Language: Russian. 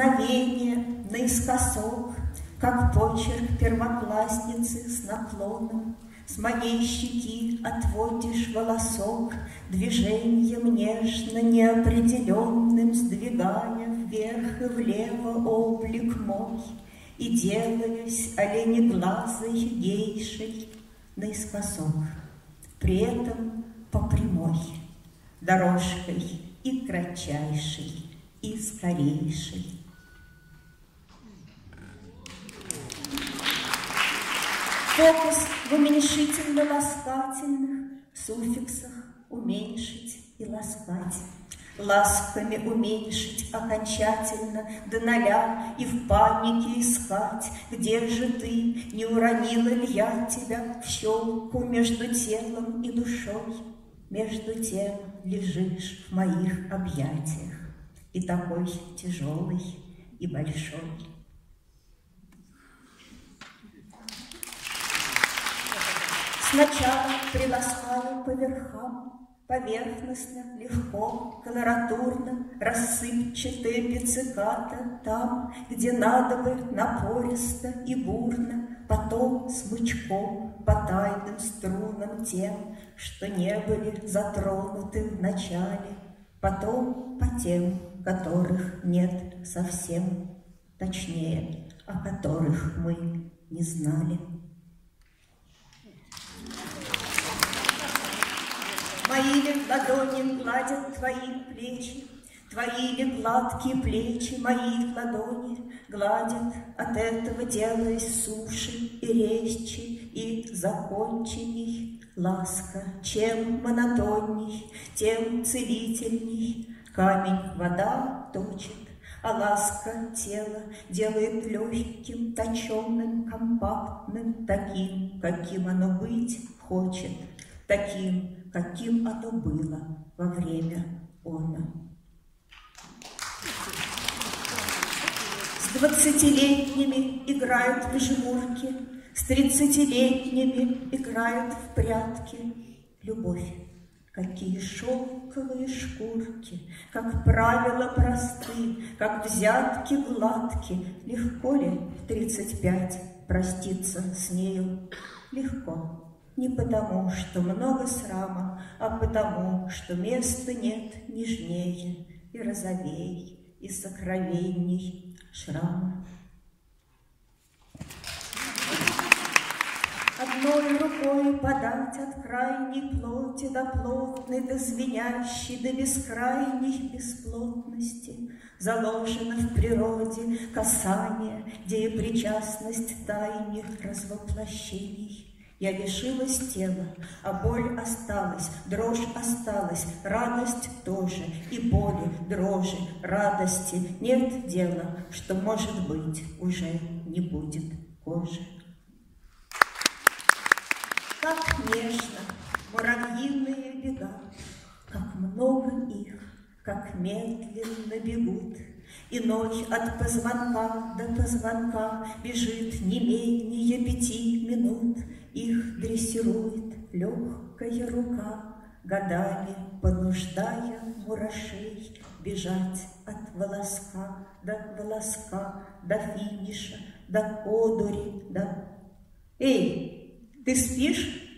прикосновение наискосок, Как почерк первоклассницы с наклоном, С моей щеки отводишь волосок, Движением нежно неопределенным Сдвигая вверх и влево облик мой, И делаюсь оленеглазой гейшей наискосок, При этом по прямой дорожкой и кратчайшей, и скорейшей. Фокус в уменьшительно-ласкательных суффиксах уменьшить и ласкать. Ласками уменьшить окончательно до ноля И в панике искать, где же ты, Не уронила ли я тебя в щелку Между телом и душой, Между тем лежишь в моих объятиях, И такой тяжелый и большой. Сначала приласкаю по верхам, Поверхностно, легко, колоратурно, Рассыпчатые пицциката Там, где надо бы напористо и бурно, Потом смычком по тайным струнам тем, Что не были затронуты в начале, Потом по тем, которых нет совсем, Точнее, о которых мы не знали. Мои ли ладони гладят твои плечи, Твои ли гладкие плечи мои ладони Гладят, от этого делаясь суше и резче И законченней ласка. Чем монотонней, тем целительней. Камень вода точит, а ласка тела делает легким, точенным, компактным, таким, каким оно быть хочет, таким, каким оно было во время она. С двадцатилетними играют в жмурки, С тридцатилетними играют в прятки. Любовь, какие шелковые шкурки, Как правило просты, как взятки гладки. Легко ли в тридцать пять проститься с нею? Легко. Не потому, что много срама, а потому, что места нет нежнее и розовей, и сокровенней шрама. Одной рукой подать от крайней плоти до плотной, до звенящей, до бескрайней бесплотности Заложено в природе касание, где и причастность тайных развоплощений. Я лишилась тела, а боль осталась, дрожь осталась, радость тоже, и боли, дрожи, радости нет дела, что, может быть, уже не будет кожи. Как нежно муравьиные бега, как много их, как медленно бегут, и ночь от позвонка до позвонка бежит не менее пяти минут, их дрессирует легкая рука, Годами понуждая мурашей Бежать от волоска до волоска, До финиша, до одури, до... Эй, ты спишь?